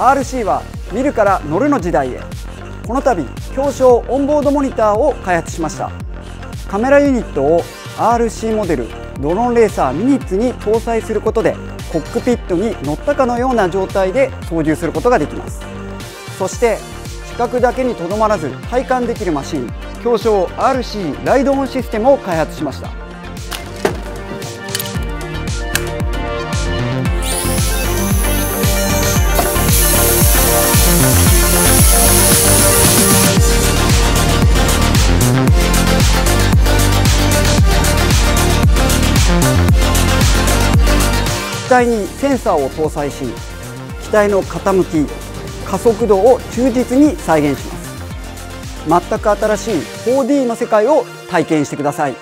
RC は見るから乗るの時代へ。この度表彰オンボードモニターを開発しました。カメラユニットを RC モデルドローンレーサーミニッツに搭載することでコックピットに乗ったかのような状態で操縦することができます。そして視覚だけにとどまらず体感できるマシン表彰 RC ライドオンシステムを開発しました。体にセンサーを搭載し機体の傾き加速度を忠実に再現します。全く新しい 4D の世界を体験してください。